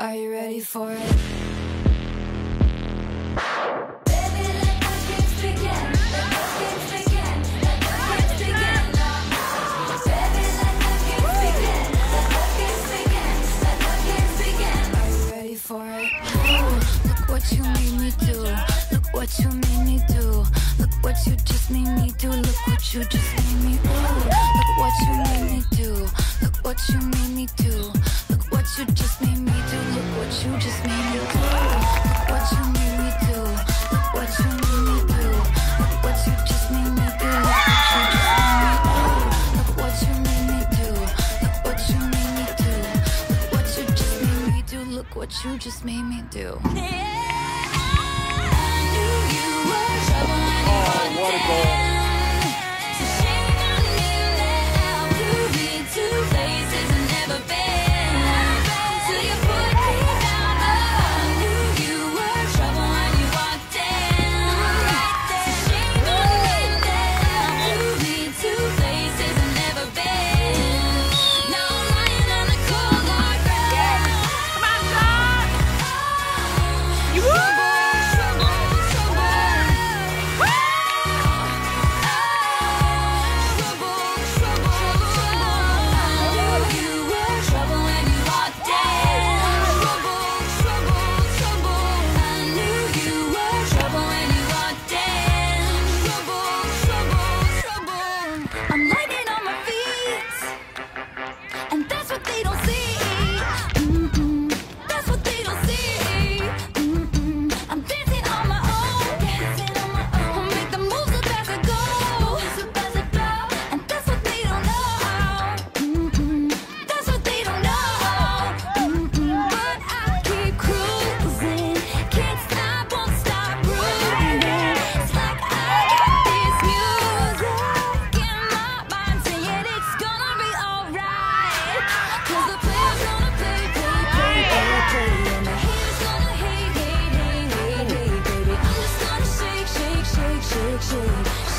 Are you ready for it? Baby, let the games begin. Let the games begin. Let the games begin. Ready for it. Look what you made me do. Look what you made me do. Look what you just made me do. Look what you just made me do. Look what you made me do. Look what you made me do. What you just made me do. fortune